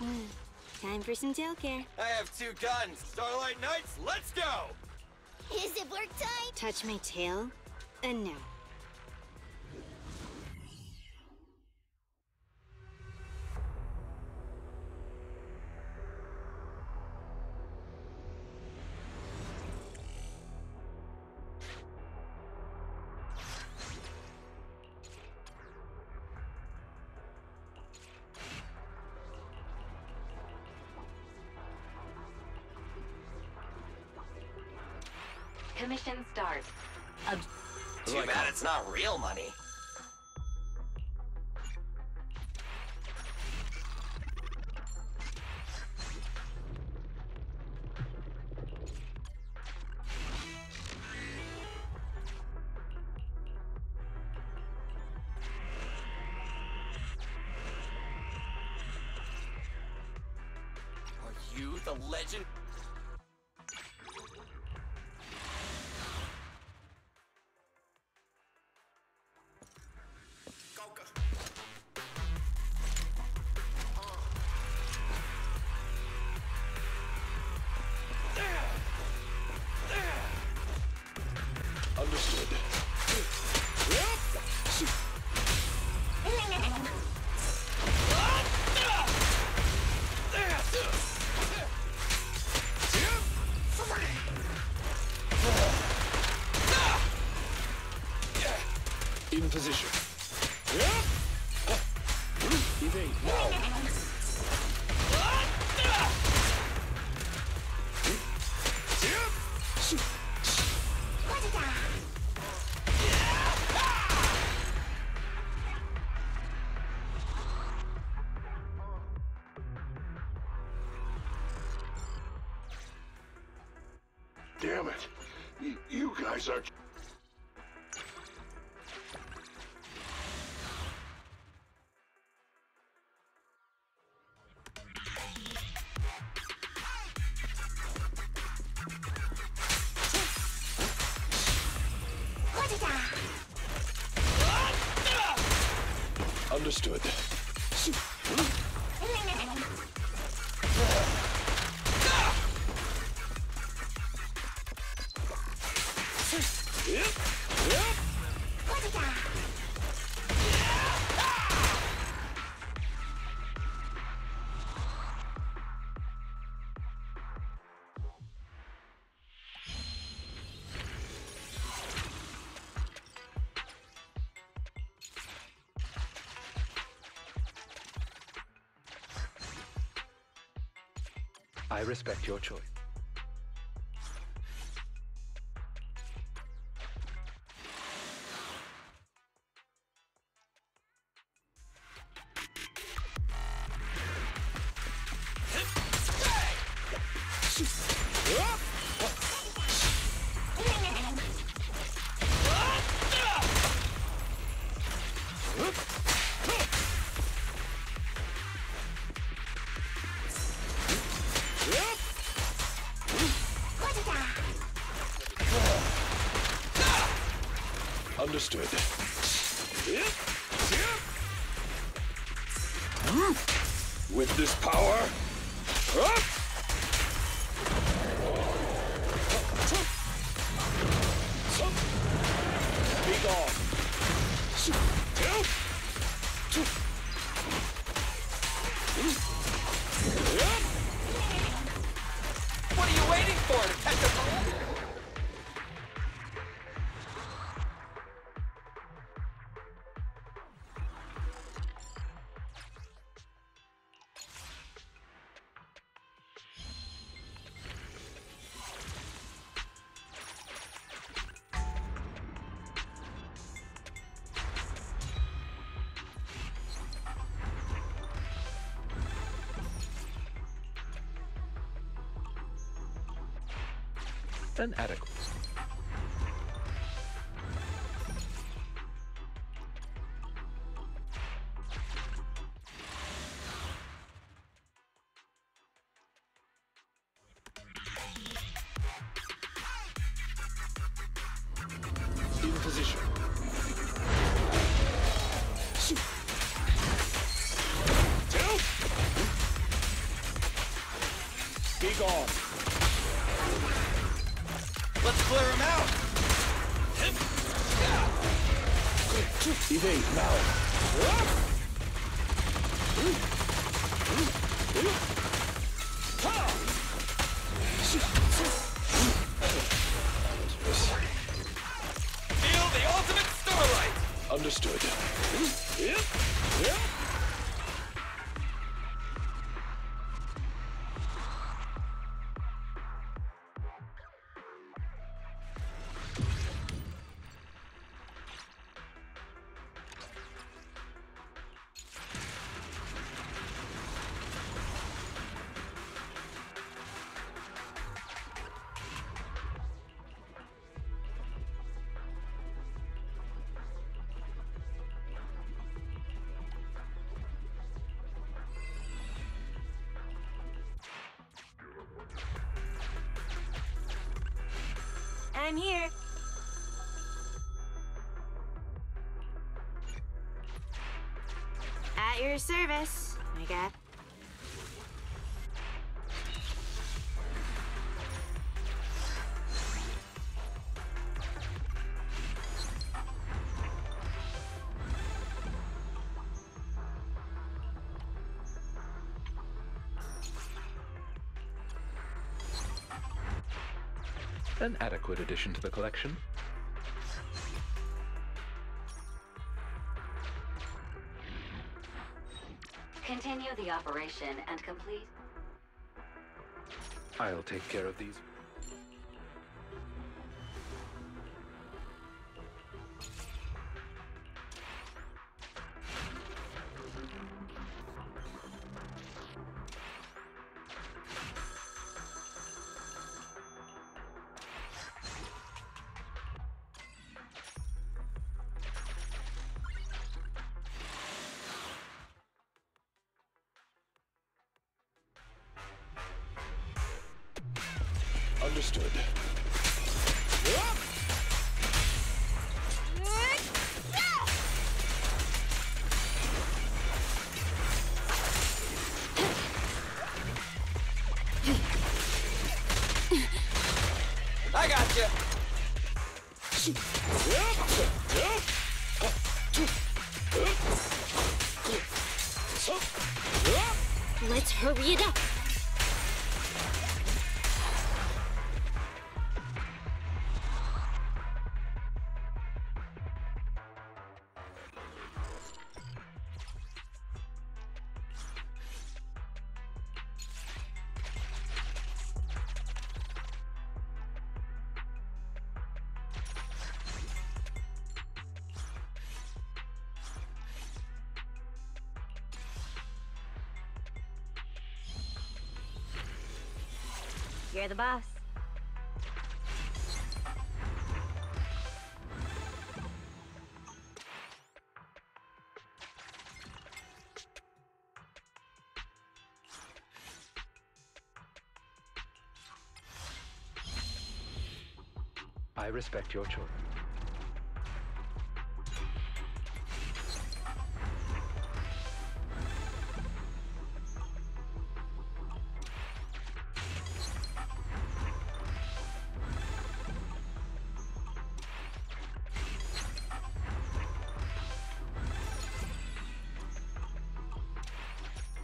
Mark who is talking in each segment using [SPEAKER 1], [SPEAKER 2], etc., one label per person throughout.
[SPEAKER 1] Hmm. Time for some tail care.
[SPEAKER 2] I have two guns. Starlight Knights, let's go!
[SPEAKER 3] Is it work time?
[SPEAKER 1] Touch my tail? And no.
[SPEAKER 4] Commission start. Ob-
[SPEAKER 2] Too bad it's not real money. Are you the legend?
[SPEAKER 5] Position. Yep. Yep.
[SPEAKER 6] I respect your choice.
[SPEAKER 5] Understood. Hmm. With this power...
[SPEAKER 6] Then adequate.
[SPEAKER 5] In position. Be gone.
[SPEAKER 2] Clear him out.
[SPEAKER 5] Evade now.
[SPEAKER 2] Feel the ultimate starlight.
[SPEAKER 5] Understood.
[SPEAKER 1] I'm here. At your service, my god.
[SPEAKER 6] An adequate addition to the collection.
[SPEAKER 4] Continue the operation and complete.
[SPEAKER 6] I'll take care of these.
[SPEAKER 5] Understood.
[SPEAKER 2] I got you.
[SPEAKER 1] Let's hurry it up. You're the boss.
[SPEAKER 6] I respect your choice.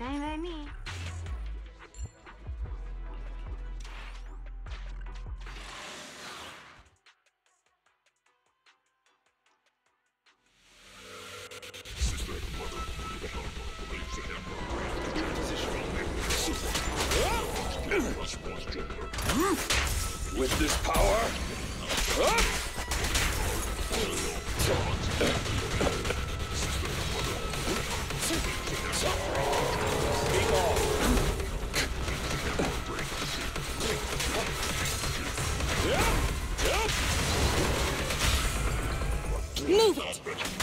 [SPEAKER 1] Fine by me.
[SPEAKER 5] With this power,
[SPEAKER 1] Move it!